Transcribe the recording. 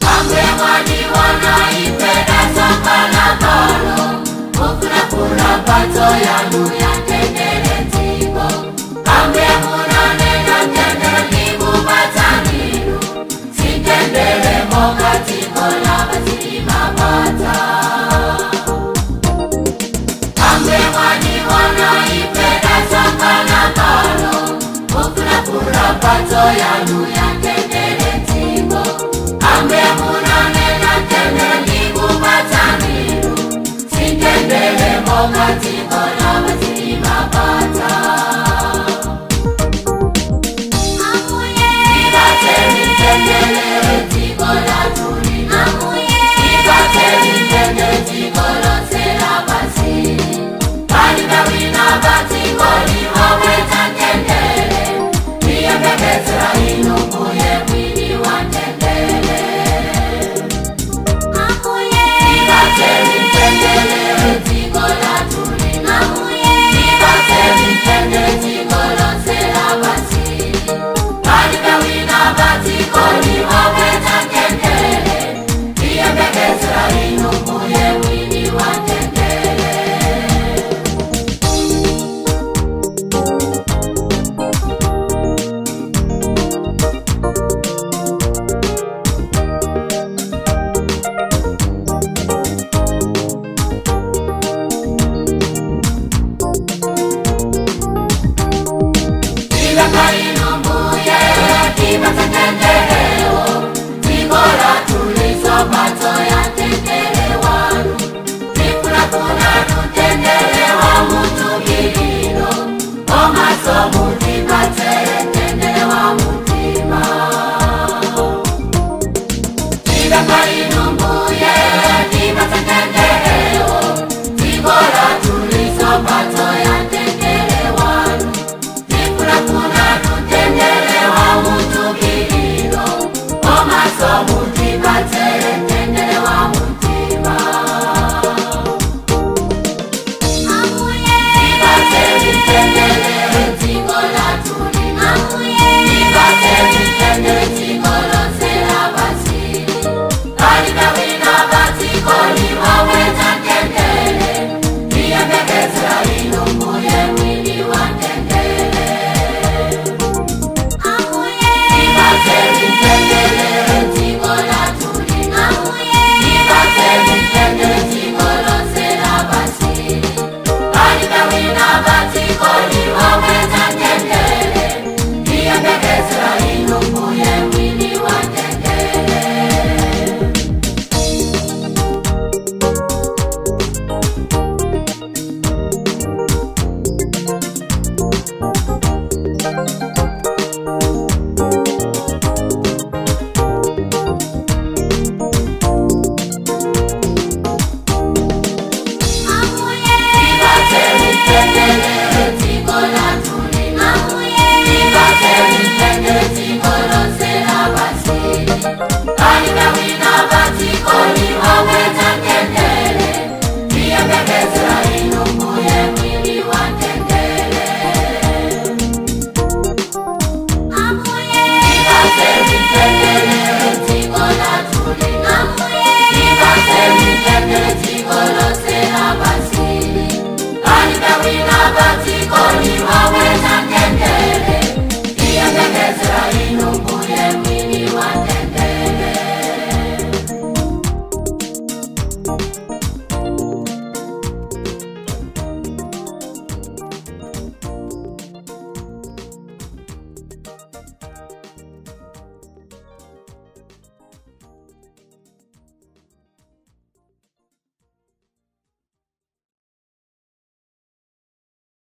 Andre Mani mai nu mbuie